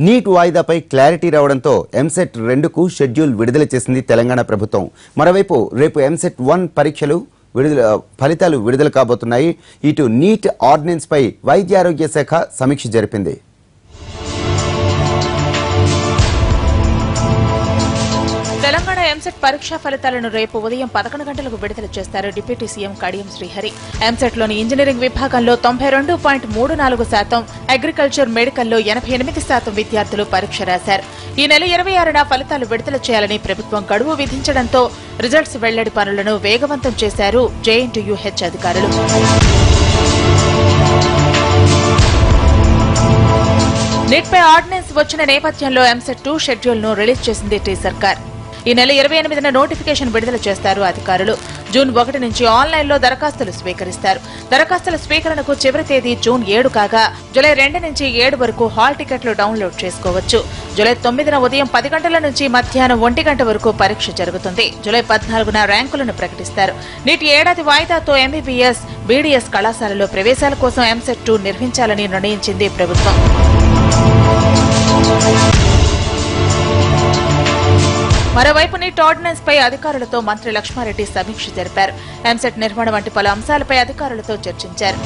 Neat వాయిదాపై clarity రావడంతో ఎంసెట్ రెండుకు schedule విడుదల చేసింది తెలంగాణ ప్రభుత్వం. మరోవైపు రేపు ఎంసెట్ వన్ పరీక్షలు విడుదల ఫలితాలు విడుదల కాబోతున్నాయి. ఇటు నీట్ ఆర్డినెన్స్పై వైద్య ఆరోగ్య శాఖ సమీక్ష జరిపింది. తెలంగాణ ఎంసెట్ పరీక్షా ఫలితాలను రేపు ఉదయం పదకొండు గంటలకు విడుదల చేస్తారు డిప్యూటీ సీఎం కడియం శ్రీహరి. ఎంసెట్లోని ఇంజనీరింగ్ విభాగంలో తొంభై రెండు పాయింట్ మూడు నాలుగు శాతం అగ్రికల్చర్ మెడికల్లో ఎనభై ఎనిమిది శాతం విద్యార్థులు పరీక్ష రాశారు. ఈ నెల ఇరవై ఆరున ఫలితాలు విడుదల చేయాలని ప్రభుత్వం గడువు విధించడంతో రిజల్ట్స్ వెల్లడి పనులను వేగవంతం చేశారు జేఎన్టీయూహెచ్ అధికారులు. నిట్పై ఆర్డినెన్స్ వచ్చిన నేపథ్యంలో ఎంసెట్ టూ షెడ్యూల్ను రిలీజ్ చేసింది టీ సర్కార్. ఈ నెల ఇరవై ఎనిమిదిన నోటిఫికేషన్ విడుదల చేస్తారు అధికారులు. జూన్ ఒకటి నుంచి ఆన్లైన్లో దరఖాస్తులు స్వీకరిస్తారు. దరఖాస్తుల స్వీకరణకు చివరి తేదీ జూన్ ఏడు కాగా జూలై రెండు నుంచి ఏడు వరకు హాల్ టికెట్లు డౌన్లోడ్ చేసుకోవచ్చు. జూలై తొమ్మిదిన ఉదయం పది గంటల నుంచి మధ్యాహ్నం ఒంటి గంట వరకు పరీక్ష జరుగుతుంది. జూలై పద్నాలుగున ర్యాంకులను ప్రకటిస్తారు. నీటి ఏడాది వాయిదాతో ఎంబీబీఎస్ బీడీఎస్ కళాశాలలో ప్రవేశాల కోసం ఎంసెట్ టూ నిర్వహించాలని నిర్ణయించింది ప్రభుత్వం. మరోవైపు నీట్ ఆర్డినెన్స్ పై అధికారులతో మంత్రి లక్ష్మారెడ్డి సమీక్ష జరిపారు. ఎంసెట్ నిర్మాణం వంటి పలు అంశాలపై అధికారులతో చర్చించారు.